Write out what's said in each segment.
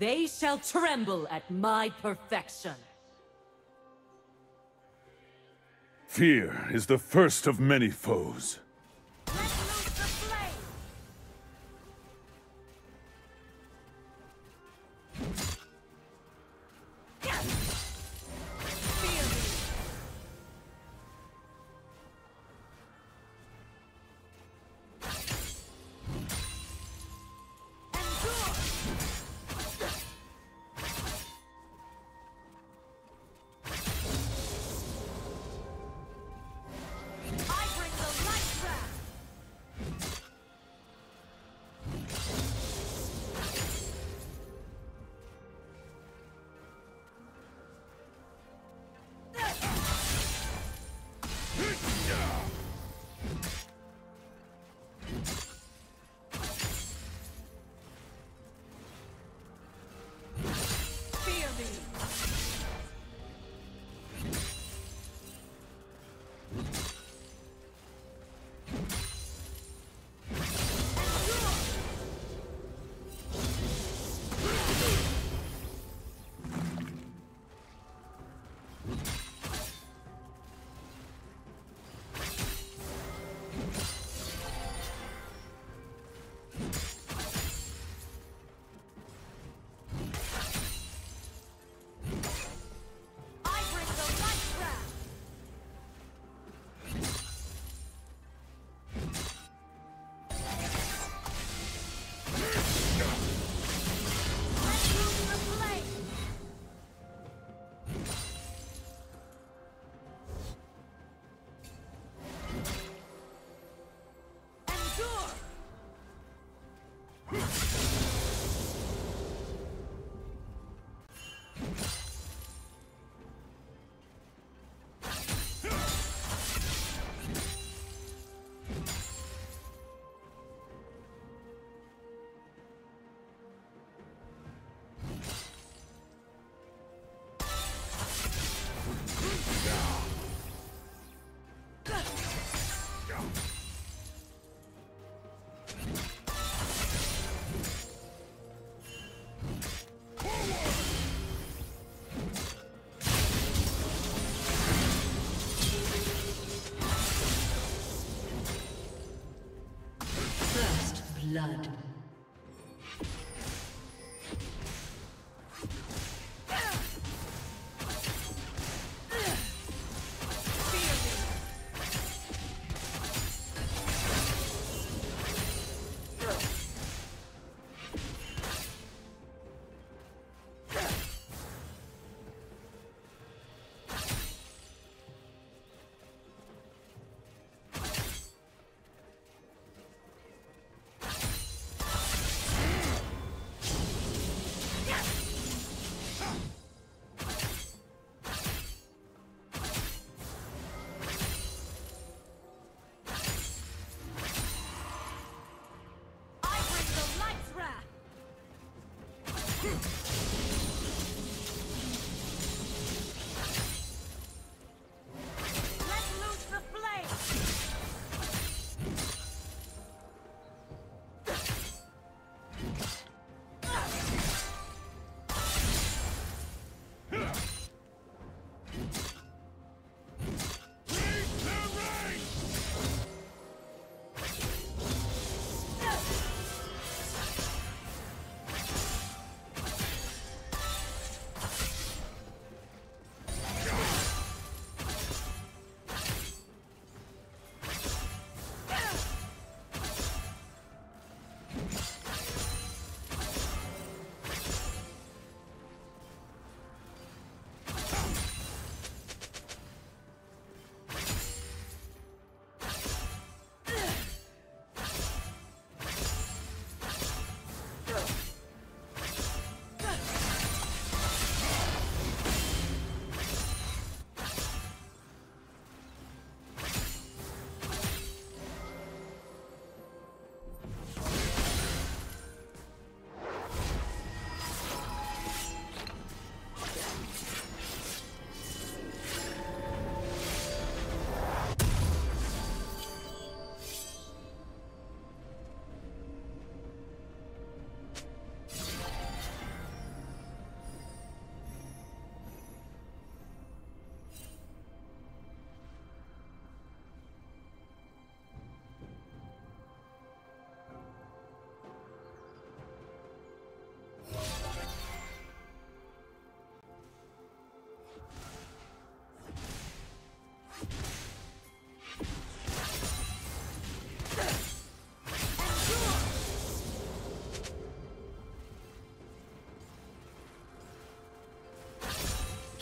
They shall tremble at my perfection. Fear is the first of many foes.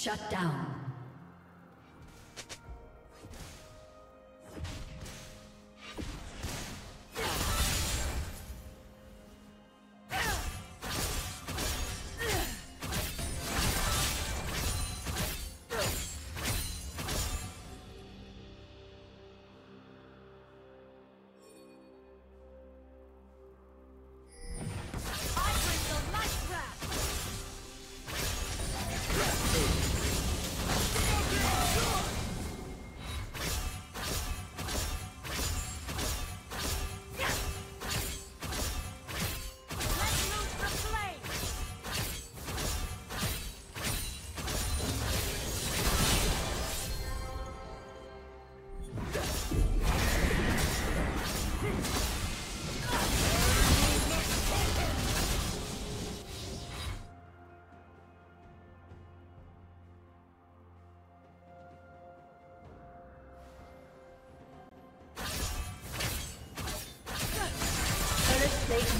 Shut down.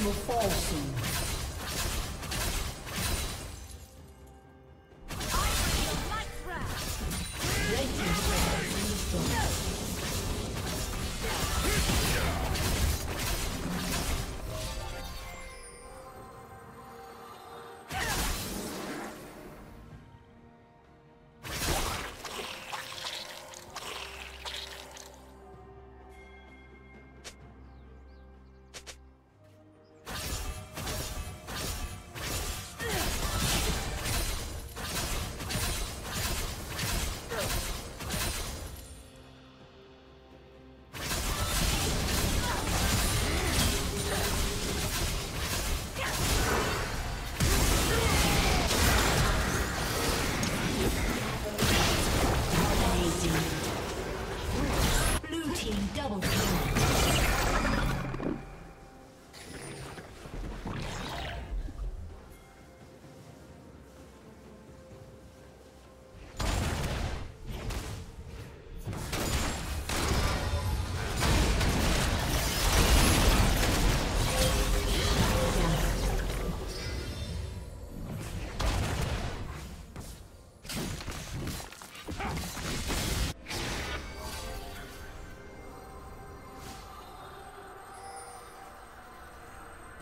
Will fall soon.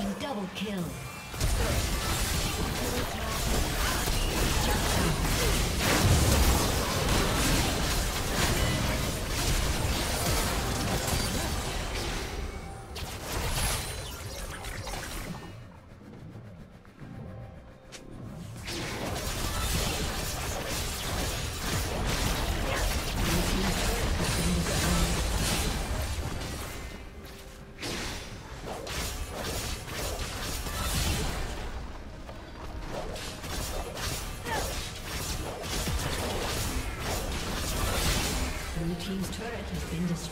Team double kill.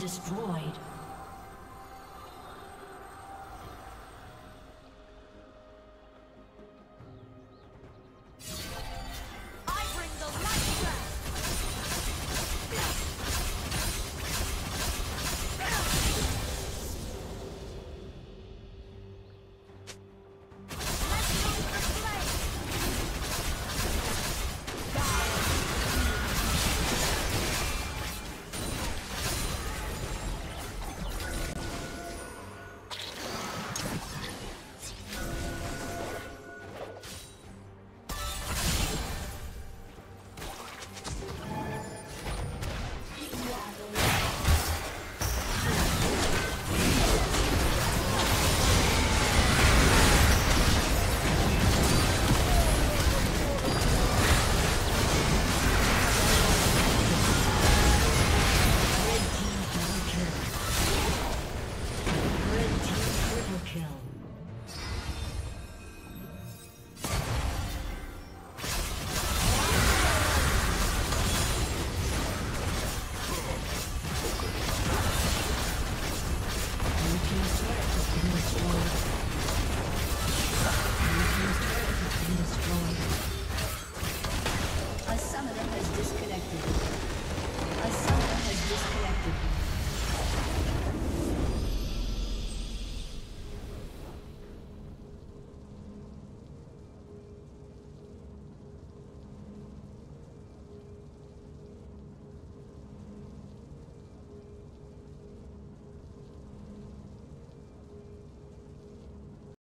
destroyed.